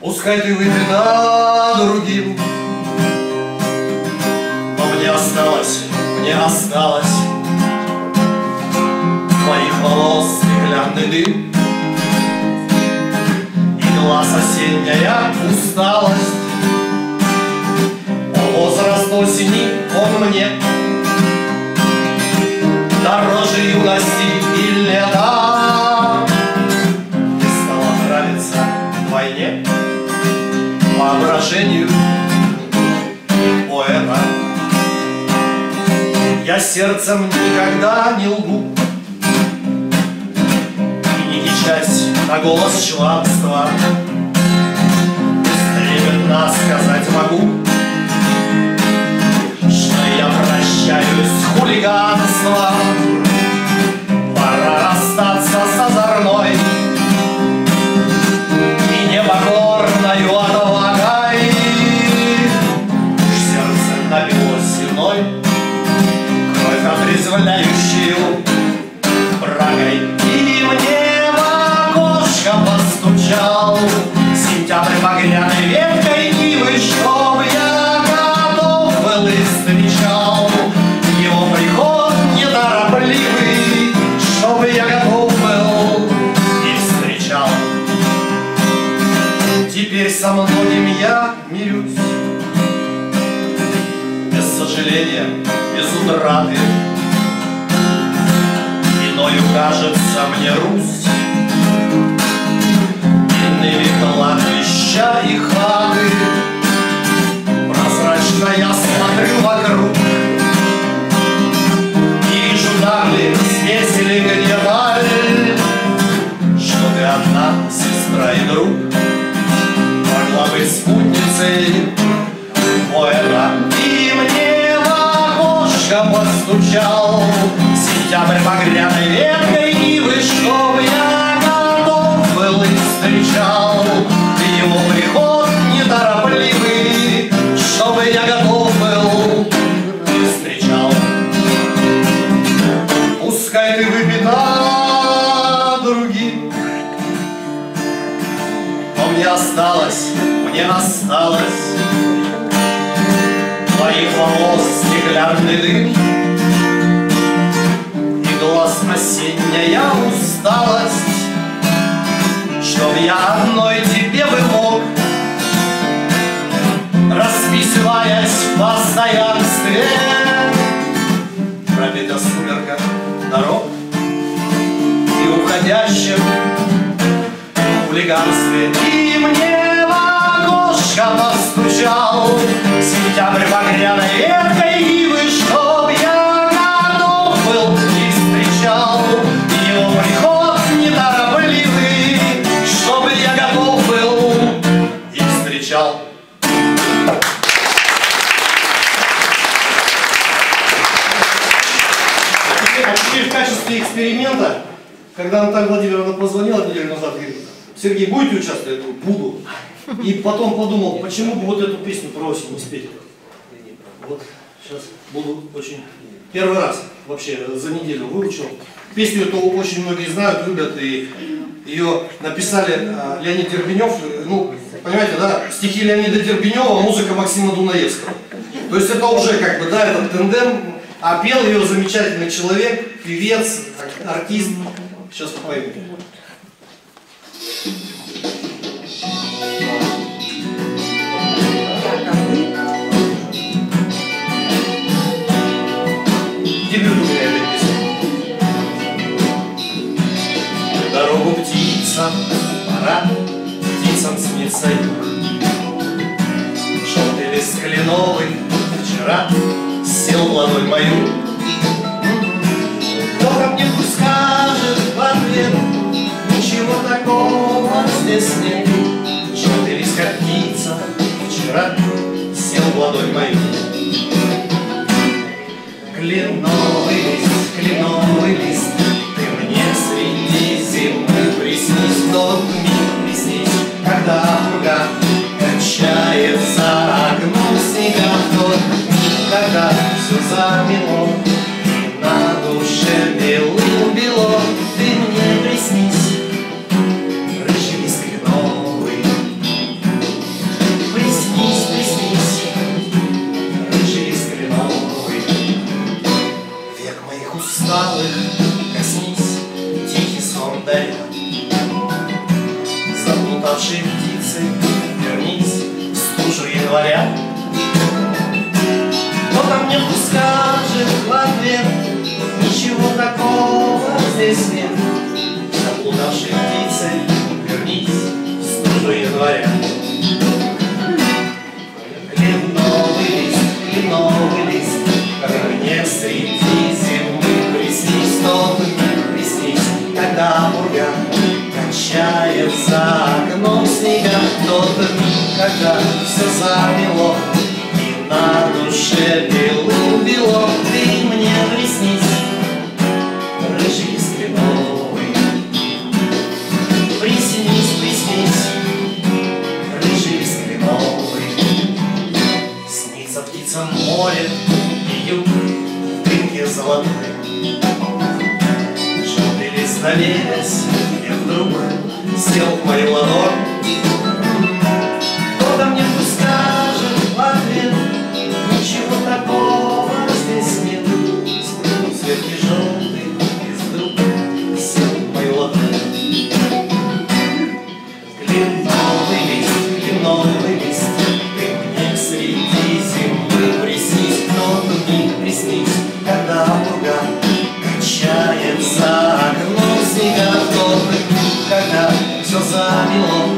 Пускай ты выпита другим. Но мне осталось, мне осталось Твоих волос стеклянный дым. И глаз осенняя усталость. О, возраст осени, он мне сердцем никогда не лгу. И не кичась на голос чванства. Бестрепетно сказать могу Что я прощаюсь с хулиганством Отрезвляющую брагой И мне в окошко постучал. Сентябрь багряной веткой Нивы, чтоб я готов был и встречал. Его приход неторопливый Чтоб я готов был и встречал. Теперь со многим я мирюсь. Без сожаления, без утраты Иною кажется мне Русь. Иными кладбища и хаты. Прозрачно я смотрю вокруг. Вижу там ли здесь или где даль Что ты одна, сестра и друг. Могла быть спутницей поэта И мне в окошко постучал Сентябрь багряной веткой Нивы Чтоб я готов был и встречал. Его приход неторопливый Чтобы я готов был и встречал. Пускай ты выпита другим Но мне осталось, мне осталось Твоих волос стеклянный дым Глаз осенняя усталость Чтоб я одной тебе бы мог Расписываясь в постоянстве. Пробита сумерка дорог И уходящим хулиганстве И мне в окошко постучал Сентябрь багряной веткой теперь в качестве эксперимента, когда Наталья Владимировна позвонила неделю назад, говорит, Сергей, будете участвовать? Я говорю, буду. И потом подумал, почему бы вот эту песню про осень не спеть? Вот сейчас буду очень... Первый раз вообще за неделю выучил. Песню эту очень многие знают, любят, и ее написали а, Леонид Дербенев. Ну, понимаете, да, стихи Леонида Дербенева, музыка Максима Дунаевского. То есть это уже как бы, да, этот тендем, а пел ее замечательный человек, певец, артист. Сейчас поймете. Дебют у. Дорогу птицам, пора птицам снится юг. Желтый лист кленовый вчера сел в ладонь мою. Кто ко мне пусть скажет в ответ, ничего такого здесь нет. Лист как птица вчера сел в ладонь мою. Кленовый лист, кленовый лист, ты мне среди зимы приснись тот миг, приснись, когда за минут И на душе белым-бело Ты мне приснись, рыжий лист кленовый Приснись, приснись, рыжий лист кленовый Век моих усталых коснись, тихий сон даря Заплутавшие птицы, вернись в стужу января. В ответ, ничего такого здесь нет. Заблудавшей птицы, вернись в стужу января. Кленовый лист, кленовый лист, Мне среди зимы приснись миг, приснись, Когда бурьян качает за окном снега, Тот когда все замело, море и юг в дымке золотой. Желтый лист навес, и вдруг сел в мою ладонь Babylon.